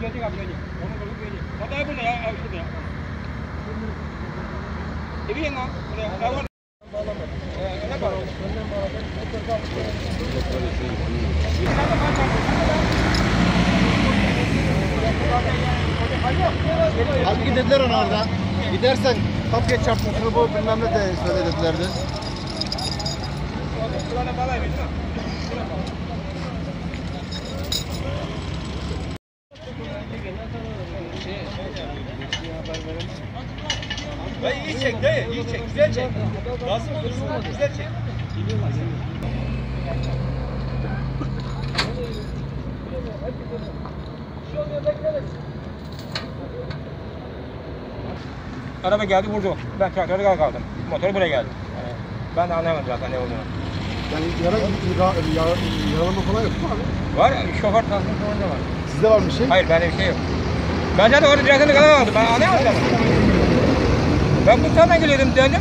gelecek abi gelecek. Onu bulup gelecek. Zaten burada ya. Abi şurada ya. Evi lan. Buraya. Ya var. Halbuki dediler ona orada. Gidersen kapıya çarptın şunu bu bilmem ne de söyle dedilerdi. Dayı iyi çek dayı iyi çek güzel çek. Lazım olursa güzel çek. Araba geldi vurdu. Ben traktörde kal kaldım. Motoru buraya geldi. Yani ben de anlamadım zaten ne olduğunu. Yani yara, yara, yara, yaralama falan yok mu abi? Var şoför tasması falan da var. Sizde var mı bir şey? Hayır bende bir şey yok. Ben zaten orada direksiyonu kalan aldım. Ben anlayamadım. Ben bu tarafa geliyordum döndüm.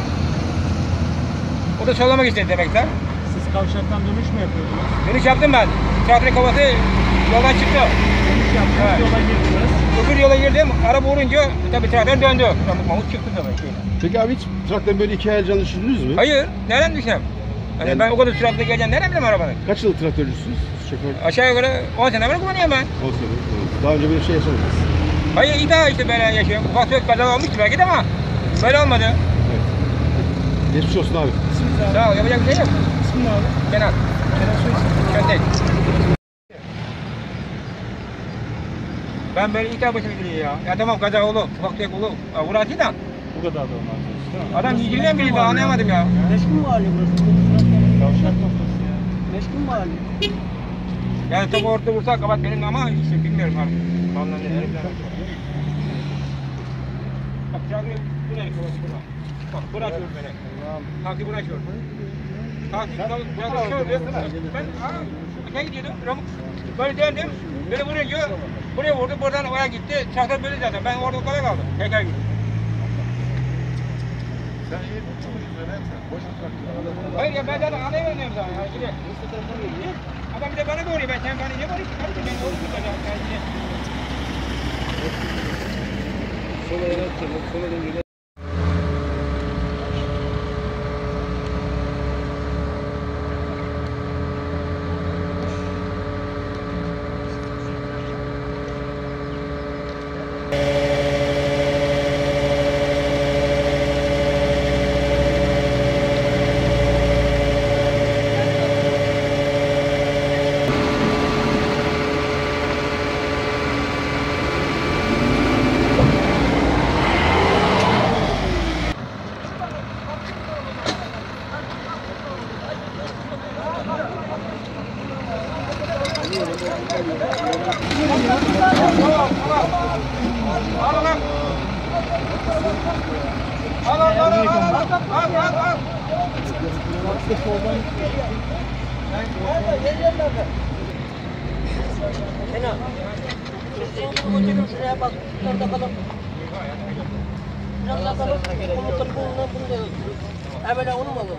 O da sollamak istedi demekler. Siz kavşaktan dönüş mü yapıyordunuz? Dönüş yaptım ben. Traktörün kovası yoldan çıktı. Dönüş yaptınız Evet. yola girdiniz. Öbür yola girdim. Araba vurunca tabii traktör döndü. Mahmut çıktı tabii. Peki abi hiç traktörün böyle iki ayarcanı düşündünüz mü? Hayır. Nereden düşeceğim? Hani Yani- ben o kadar süratle geleceğim. Nereden bileyim arabanın? Kaç yıl traktörcüsünüz? Şoför. Aşağı yukarı 10 sene böyle kullanıyorum ben. Olsun. Daha önce böyle şey yaşamadınız. Hayır iyi daha işte böyle yaşıyorum. Ufak tefek kaza olmuştu belki de ama böyle olmadı. Evet. Geçmiş olsun abi. Sağ ol yapacak bir şey yok. İsmin ne abi? Kenan. Kenan Soysa. Köndek. Ben böyle ilk defa başıma geliyor ya. Ya tamam kaza olur, ufak tefek olur. Ya Uğraştı da. Bu kadar da olmaz? Adam yiyeceğinden biri ben anlayamadım ya. Meşgul mahalle burası. Kavşak noktası ya. Meşgul mahalle. Yani tabi orada vursak kapat benim ama işte bilmiyorum artık. Vallahi ne derim Bak canlı bu ne kovası buna. Bak buna açıyor beni. Buna açıyor. Taksi buna açıyor. Ben şey gidiyordum. Ramuk. Böyle döndüm. Beni vurunca buraya vurdu. Buradan oraya gitti. Traktör böyle zaten. Ben orada kolay kaldım. Tekrar gittim. Sen iyi Boş traktör. Hayır ya ben zaten anlayamıyorum zaten. Yani şimdi. Adam bir de bana doğruyor. Ben sen bana niye bağırıyorsun? Kardeşim ben doğru tutacağım. Yani şimdi. もうこの時期だ。Al. Al al al al al al. Kenan. Geçelim şuraya bak. Şurada kalın. Biraz daha kalın. Komutanın burnuna bunu da. Evvela onu mu alalım?